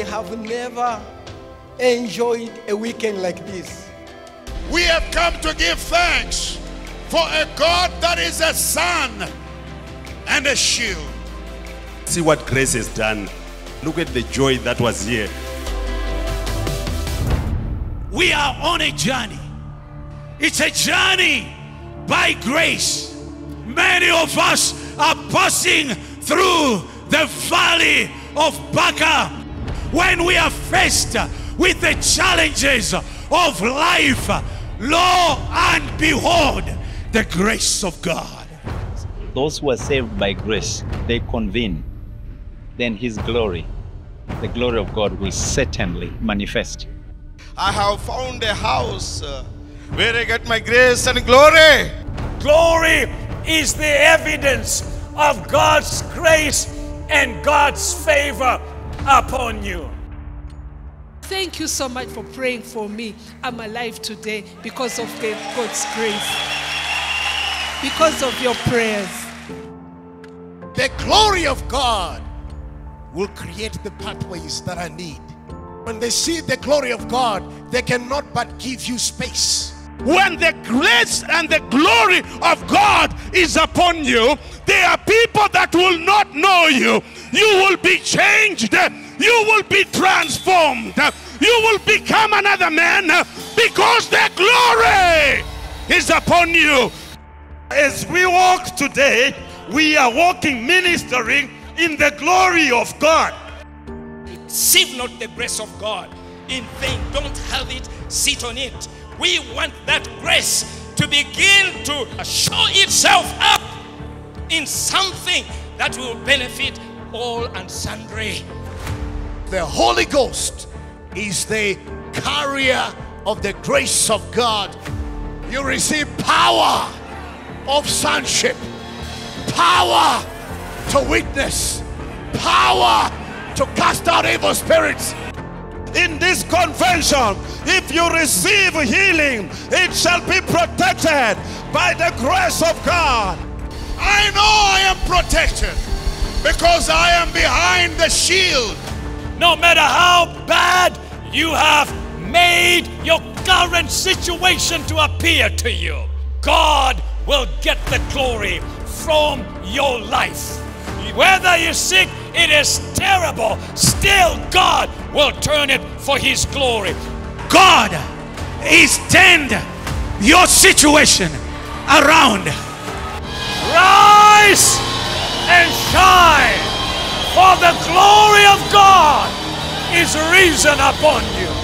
have never enjoyed a weekend like this. We have come to give thanks for a God that is a sun and a shield. See what grace has done. Look at the joy that was here. We are on a journey. It's a journey by grace. Many of us are passing through the valley of Baca when we are faced with the challenges of life. Lo and behold, the grace of God. Those who are saved by grace, they convene. Then his glory, the glory of God, will certainly manifest. I have found a house uh, where I get my grace and glory. Glory is the evidence of God's grace and God's favor upon you. Thank you so much for praying for me. I'm alive today because of the God's grace. Because of your prayers. The glory of God will create the pathways that I need. When they see the glory of God, they cannot but give you space. When the grace and the glory of God is upon you, there are people that will not know you. You will be changed. You will be transformed. You will become another man because the glory is upon you. As we walk today, we are walking ministering in the glory of God. Receive not the grace of God in vain. Don't have it, sit on it. We want that grace to begin to show itself up in something that will benefit all and sundry. The Holy Ghost is the carrier of the grace of God. You receive power of sonship, power to witness, power to cast out evil spirits. In this convention, if you receive healing, it shall be protected by the grace of God. Am protected because I am behind the shield. No matter how bad you have made your current situation to appear to you, God will get the glory from your life. Whether you're sick, it is terrible. Still, God will turn it for His glory. God is turned your situation around. And shine, for the glory of God is risen upon you.